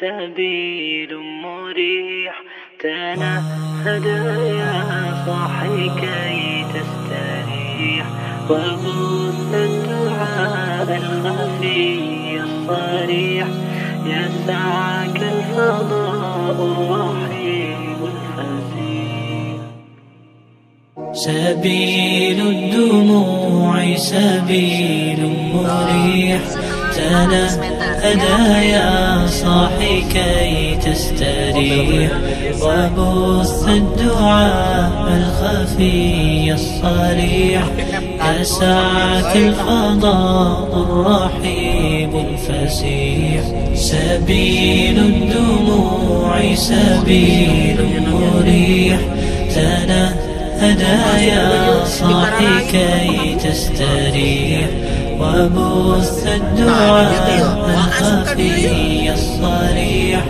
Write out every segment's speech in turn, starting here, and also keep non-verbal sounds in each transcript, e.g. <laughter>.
سبيل مريح. تنهد يا صاحي كي تستريح. وبث الدعاء الخفي الصريح. يسعك الفضاء الرحيم سبيل الدموع سبيل مريح. تنهدى يا صاحي كي تستريح. وبث الدعاء الخفي الصريح. يسعك الفضاء الرحيب الفسيح سبيل الدموع سبيل مريح تنهدى يا صاحي كي تستريح. وبث الدعاء الخفي الصريح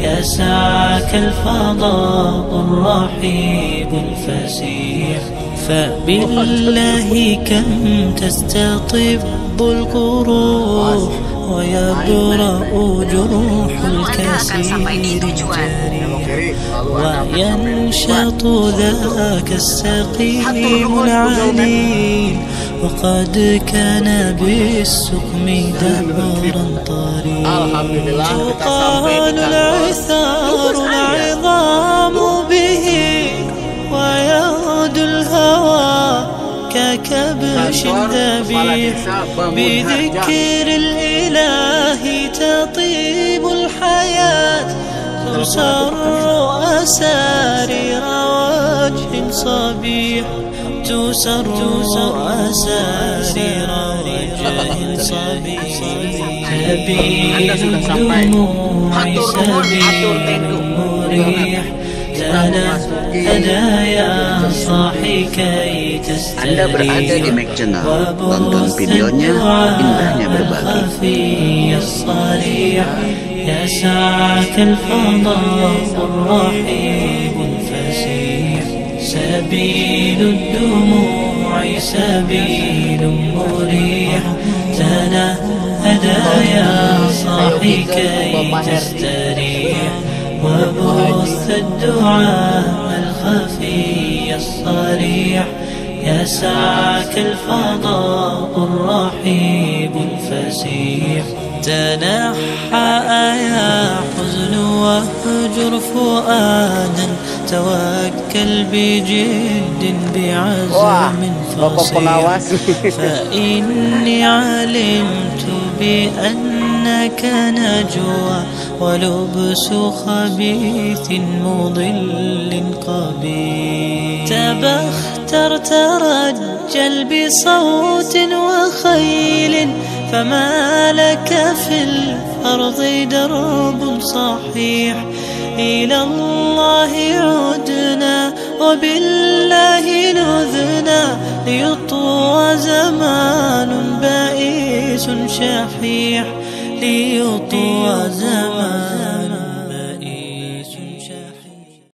يسعك الفضاء الرحيب الفسيح فبالله كم تستطب القروح ويبرأ جروح الكثير جريح وينشط ذاك السقيم. العليل وقد كان بالسقم دهرا طريقا. يقال العثار العظام به ويغدو الهوى ككبش ذبيح. بذكر الإله تطيب الحياة. تسر أسارير وجه صبيح. تسر أسارير وجه صبيح سبيل الدموع سبيل مريح تنهدى يا صاحي كي Anda berada di Mac Channel. Tonton videonya, indahnya berbagi. يسعك الفضاء الفسيح سبيل الدموع سبيل مريح. تنهدى يا صاحي كي تستريح. وبث الدعاء الخفي الصريح. يسعك الفضاء الرحيب الفسيح. تنحى يا حزن واهجر فؤادا توكل بجد بعزم فصيح. <laughs> فإني علمت بأنك نجوى ولبس خبيث مضل قبيح. تبختر ترجل بصوت وخيل فما لك في الأرض درب صحيح. إلى الله عدنا وبالله نذنا ليطوى زمان بائس شحيح ليطوى زمان